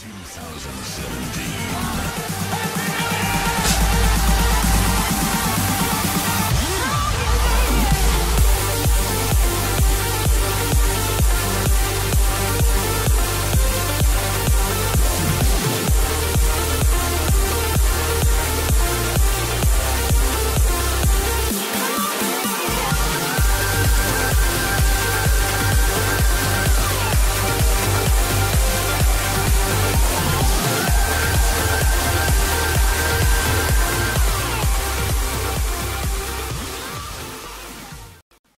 2017.